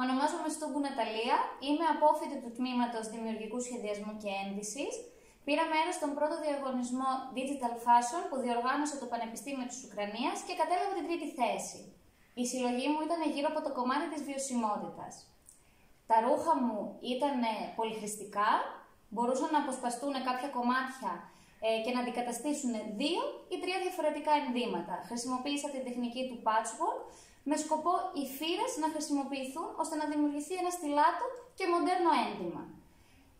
Ονομάζομαι Στούγκου Ναταλία, είμαι απόφοιτη του τμήματος Δημιουργικού Σχεδιασμού και Ένδυσης. Πήρα μέρος στον πρώτο διαγωνισμό Digital Fashion που διοργάνωσε το Πανεπιστήμιο της Ουκρανίας και κατέλαβα την τρίτη θέση. Η συλλογή μου ήταν γύρω από το κομμάτι της βιωσιμότητας. Τα ρούχα μου ήταν πολυχρηστικά, μπορούσαν να αποσπαστούν κάποια κομμάτια ε, και να αντικαταστήσουν δύο ή τρία διαφορετικά ενδύματα. Χρησιμοποίησα την τεχνική του patchwork με σκοπό οι φύρε να χρησιμοποιηθούν ώστε να δημιουργηθεί ένα στιλάτο και μοντέρνο ένδυμα.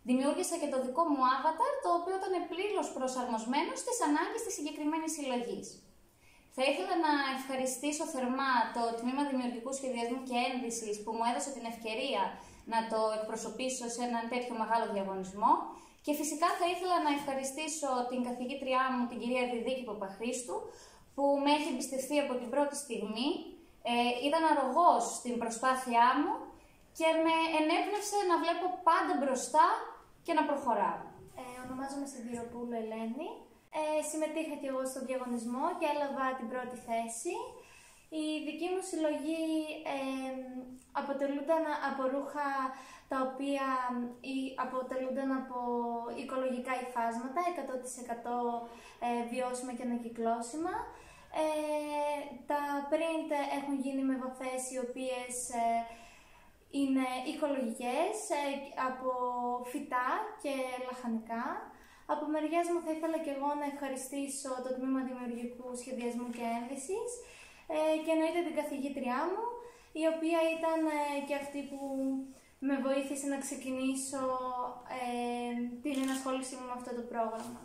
Δημιούργησα και το δικό μου avatar, το οποίο ήταν πλήρως προσαρμοσμένο στις ανάγκες της συγκεκριμένης συλλογής. Θα ήθελα να ευχαριστήσω θερμά το Τμήμα Δημιουργικού Σχεδιασμού και Ένδυσης που μου έδωσε την ευκαιρία να το εκπροσωπήσω σε έναν τέτοιο μεγάλο διαγωνισμό. Και φυσικά θα ήθελα να ευχαριστήσω την καθηγήτριά μου, την κυρία Διδίκη Παπαχρίστου, που με έχει εμπιστευτεί από την πρώτη στιγμή ε, ήταν αρρωγός στην προσπάθειά μου και με ενέπνευσε να βλέπω πάντα μπροστά και να προχωράω. Ε, ονομάζομαι Σιδηροπούλου Ελένη. Ε, συμμετείχα και εγώ στο διαγωνισμό και έλαβα την πρώτη θέση. Η δική μου συλλογή ε, αποτελούνταν από ρούχα τα οποία αποτελούνταν από οικολογικά υφάσματα, 100% ε, βιώσιμα και ανακυκλώσιμα. Ε, τα print έχουν γίνει με βαφές οι οποίες ε, είναι οικολογικές, ε, από φυτά και λαχανικά. Από μεριάς μου θα ήθελα και εγώ να ευχαριστήσω το Τμήμα Δημιουργικού Σχεδιασμού και Ένδυσης και εννοείται την καθηγήτριά μου, η οποία ήταν και αυτή που με βοήθησε να ξεκινήσω την ενασχόλησή μου με αυτό το πρόγραμμα.